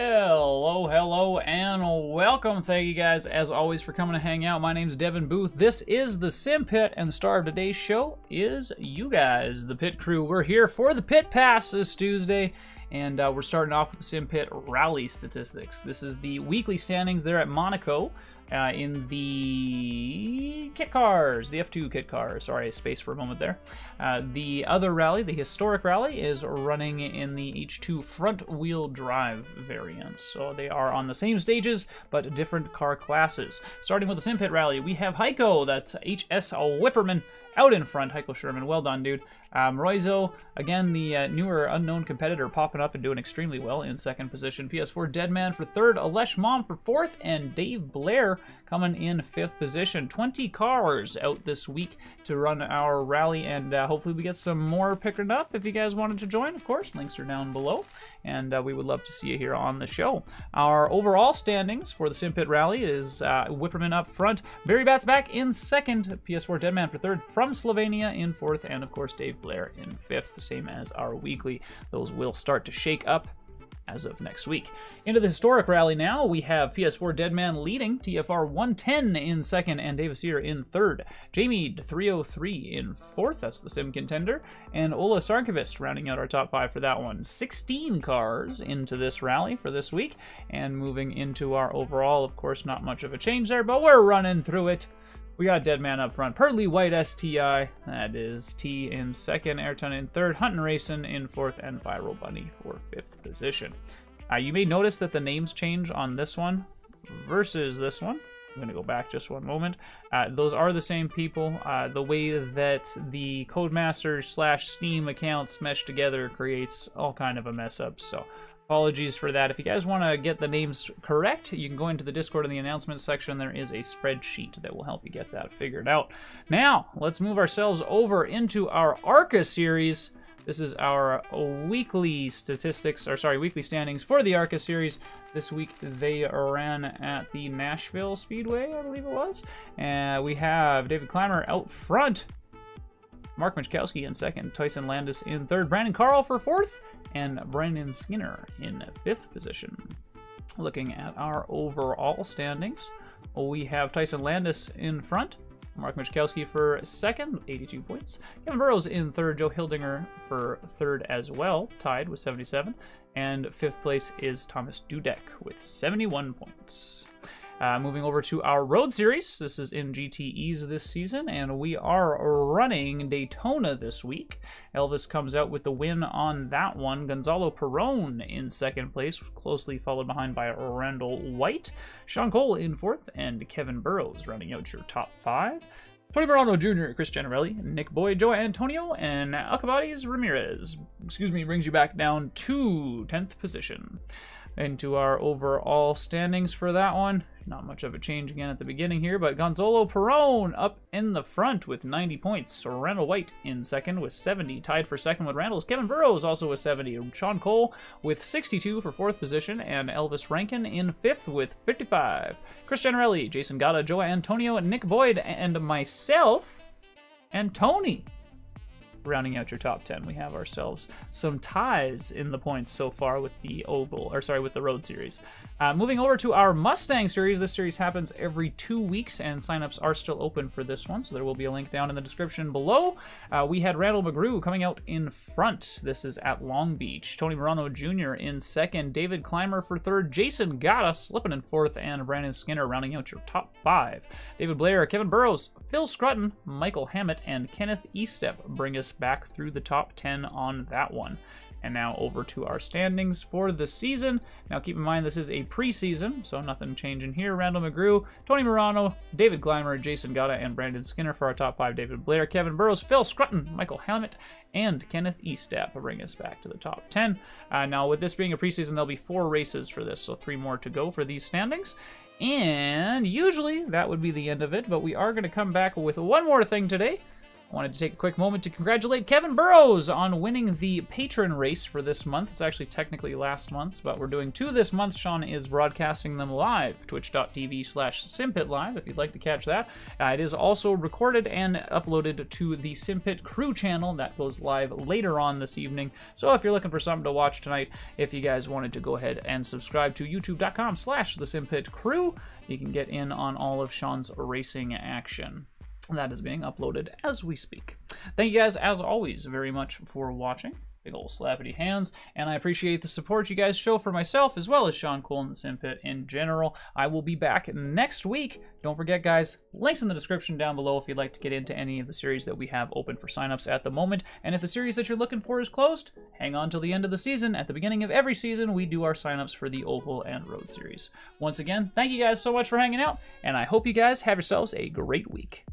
Hello, hello, and welcome. Thank you guys, as always, for coming to hang out. My name's Devin Booth. This is the Sim Pit, and the star of today's show is you guys, the Pit Crew. We're here for the Pit Pass this Tuesday, and uh, we're starting off with the Sim Pit rally statistics. This is the weekly standings there at Monaco uh, in the kit cars, the F2 kit cars. Sorry, I spaced for a moment there. Uh, the other rally, the historic rally, is running in the H2 front wheel drive variant. So they are on the same stages, but different car classes. Starting with the Sim Pit rally, we have Heiko, that's HS Whipperman, out in front. Heiko Sherman, well done, dude. Um, Roizo, again, the uh, newer unknown competitor, popping up and doing extremely well in second position. PS4 Deadman for third, Alesh Mom for fourth, and Dave Blair coming in fifth position. 20 cars out this week to run our rally, and uh, hopefully we get some more picking up. If you guys wanted to join, of course, links are down below, and uh, we would love to see you here on the show. Our overall standings for the Sim Pit Rally is uh, Whipperman up front, Barry Bats back in second, PS4 Deadman for third, from Slovenia in fourth, and of course Dave Blair in fifth, the same as our weekly. Those will start to shake up as of next week. Into the historic rally now, we have PS4 Deadman leading, TFR 110 in second, and Davis here in third. Jamie 303 in fourth, that's the sim contender, and Ola Sarkivist rounding out our top five for that one. 16 cars into this rally for this week, and moving into our overall, of course, not much of a change there, but we're running through it. We got Deadman up front. Pearly White STI, that is T in second, Ayrton in third, Huntin' Racing in fourth, and Viral Bunny for fifth position. Uh, you may notice that the names change on this one versus this one. I'm going to go back just one moment. Uh, those are the same people. Uh, the way that the Codemaster slash Steam accounts mesh together creates all kind of a mess up. So Apologies for that. If you guys want to get the names correct, you can go into the Discord in the announcements section. There is a spreadsheet that will help you get that figured out. Now, let's move ourselves over into our ARCA series. This is our weekly statistics, or sorry, weekly standings for the ARCA series. This week they ran at the Nashville Speedway, I believe it was. And we have David Clymer out front Mark Michkowski in second, Tyson Landis in third, Brandon Carl for fourth, and Brandon Skinner in fifth position. Looking at our overall standings, we have Tyson Landis in front, Mark Michkowski for second, 82 points. Kevin Burrows in third, Joe Hildinger for third as well, tied with 77. And fifth place is Thomas Dudek with 71 points. Uh, moving over to our road series. This is in GTEs this season, and we are running Daytona this week. Elvis comes out with the win on that one. Gonzalo Perone in second place, closely followed behind by Randall White. Shaun Cole in fourth, and Kevin Burrows rounding out your top five. Tony Morano Jr., Chris Generelli, Nick Boyd, Joe Antonio, and Alcabades Ramirez. Excuse me, brings you back down to 10th position. Into our overall standings for that one. Not much of a change again at the beginning here, but Gonzalo Perron up in the front with 90 points. Randall White in second with 70, tied for second with Randall's. Kevin Burrows also with 70. Shaun Cole with 62 for fourth position, and Elvis Rankin in fifth with 55. Chris Generelli, Jason Gata, Joe Antonio, Nick Boyd, and myself, and Tony rounding out your top 10, we have ourselves some ties in the points so far with the Oval, or sorry, with the Road Series. Uh, moving over to our Mustang Series, this series happens every two weeks, and signups are still open for this one, so there will be a link down in the description below. Uh, we had Randall McGrew coming out in front. This is at Long Beach. Tony Morano Jr. in second. David Clymer for third. Jason Gata slipping in fourth, and Brandon Skinner rounding out your top five. David Blair, Kevin Burrows, Phil Scrutton, Michael Hammett, and Kenneth Eastep bring us back through the top 10 on that one. And now over to our standings for the season. Now keep in mind this is a preseason, so nothing changing here. Randall McGrew, Tony Morano, David Gleimer, Jason Gata, and Brandon Skinner for our top five. David Blair, Kevin Burrows, Phil Scrutton, Michael Hammett, and Kenneth Eastep bring us back to the top 10. Uh, now with this being a preseason, there'll be four races for this, so three more to go for these standings. And usually that would be the end of it, but we are going to come back with one more thing today. I wanted to take a quick moment to congratulate Kevin Burrows on winning the Patreon race for this month. It's actually technically last month's, but we're doing two this month. Shaun is broadcasting them live, twitch.tv slash simpitlive, if you'd like to catch that. Uh, it is also recorded and uploaded to the Simpit crew channel. That goes live later on this evening. So if you're looking for something to watch tonight, if you guys wanted to go ahead and subscribe to youtube.com slash the Simpit crew, you can get in on all of Shaun's racing action that is being uploaded as we speak. Thank you guys, as always, very much for watching. Big old slappity hands, and I appreciate the support you guys show for myself as well as Shaun Cole and the Sim Pit in general. I will be back next week. Don't forget, guys, links in the description down below if you'd like to get into any of the series that we have open for signups at the moment. And if the series that you're looking for is closed, hang on till the end of the season. At the beginning of every season, we do our signups for the Oval and Road series. Once again, thank you guys so much for hanging out, and I hope you guys have yourselves a great week.